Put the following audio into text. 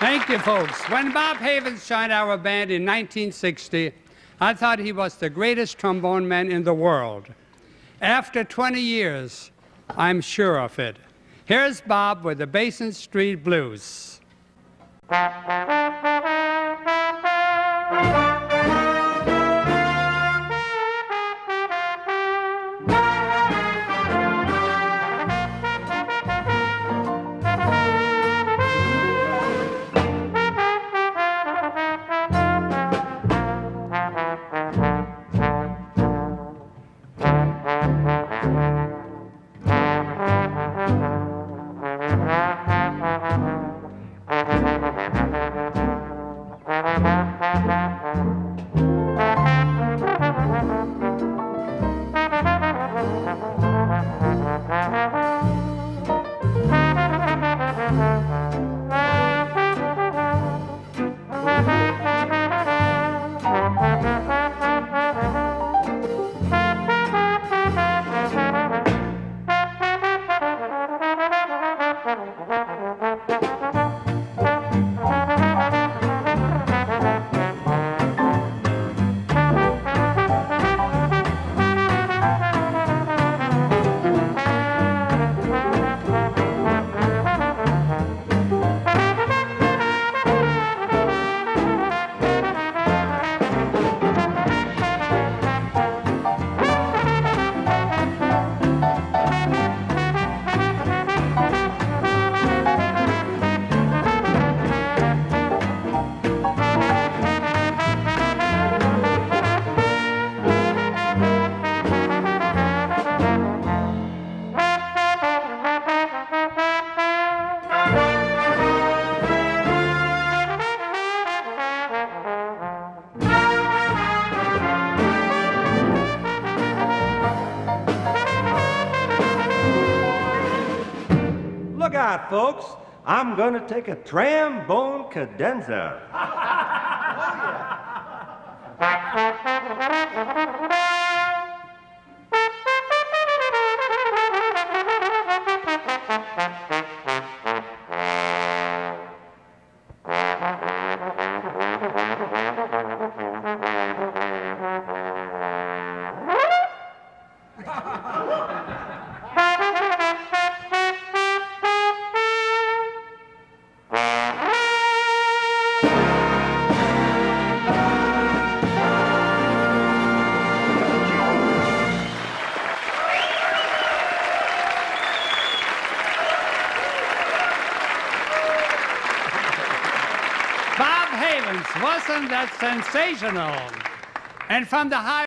Thank you, folks. When Bob Havens joined our band in 1960, I thought he was the greatest trombone man in the world. After 20 years, I'm sure of it. Here's Bob with the Basin Street Blues. Look out, folks. I'm going to take a trombone cadenza. wasn't that sensational? And from the high